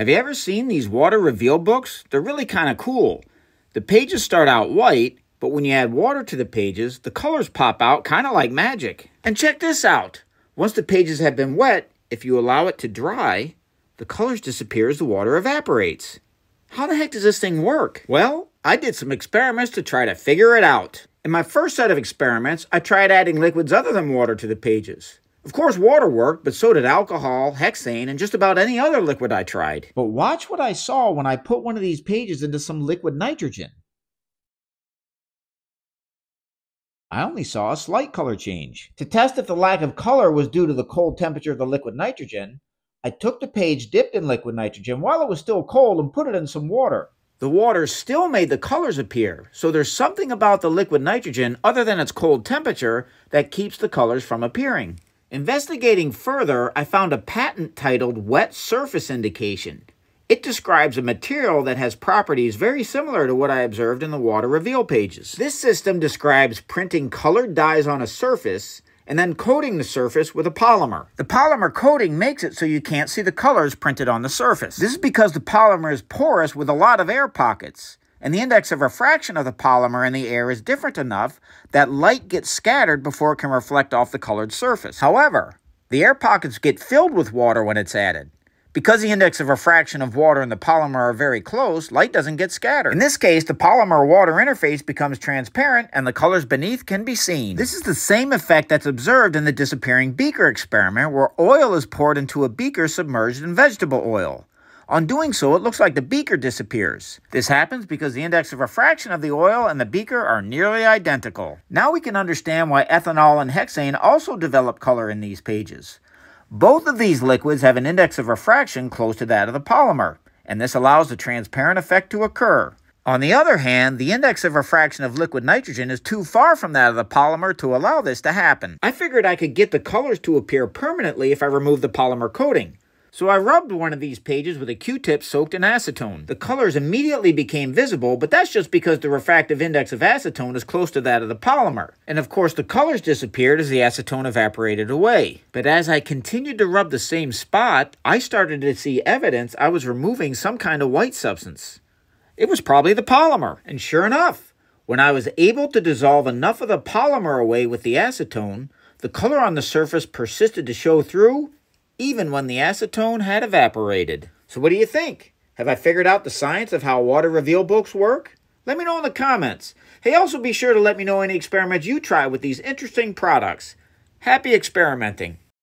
Have you ever seen these water reveal books? They're really kind of cool. The pages start out white, but when you add water to the pages, the colors pop out kind of like magic. And check this out. Once the pages have been wet, if you allow it to dry, the colors disappear as the water evaporates. How the heck does this thing work? Well, I did some experiments to try to figure it out. In my first set of experiments, I tried adding liquids other than water to the pages. Of course, water worked, but so did alcohol, hexane, and just about any other liquid I tried. But watch what I saw when I put one of these pages into some liquid nitrogen. I only saw a slight color change. To test if the lack of color was due to the cold temperature of the liquid nitrogen, I took the page dipped in liquid nitrogen while it was still cold and put it in some water. The water still made the colors appear, so there's something about the liquid nitrogen other than its cold temperature that keeps the colors from appearing. Investigating further, I found a patent titled Wet Surface Indication. It describes a material that has properties very similar to what I observed in the water reveal pages. This system describes printing colored dyes on a surface and then coating the surface with a polymer. The polymer coating makes it so you can't see the colors printed on the surface. This is because the polymer is porous with a lot of air pockets and the index of refraction of the polymer in the air is different enough that light gets scattered before it can reflect off the colored surface. However, the air pockets get filled with water when it's added. Because the index of refraction of water and the polymer are very close, light doesn't get scattered. In this case, the polymer-water interface becomes transparent and the colors beneath can be seen. This is the same effect that's observed in the disappearing beaker experiment where oil is poured into a beaker submerged in vegetable oil. On doing so, it looks like the beaker disappears. This happens because the index of refraction of the oil and the beaker are nearly identical. Now we can understand why ethanol and hexane also develop color in these pages. Both of these liquids have an index of refraction close to that of the polymer, and this allows the transparent effect to occur. On the other hand, the index of refraction of liquid nitrogen is too far from that of the polymer to allow this to happen. I figured I could get the colors to appear permanently if I remove the polymer coating. So I rubbed one of these pages with a Q-tip soaked in acetone. The colors immediately became visible, but that's just because the refractive index of acetone is close to that of the polymer. And of course the colors disappeared as the acetone evaporated away. But as I continued to rub the same spot, I started to see evidence I was removing some kind of white substance. It was probably the polymer. And sure enough, when I was able to dissolve enough of the polymer away with the acetone, the color on the surface persisted to show through even when the acetone had evaporated. So what do you think? Have I figured out the science of how water reveal books work? Let me know in the comments. Hey, also be sure to let me know any experiments you try with these interesting products. Happy experimenting.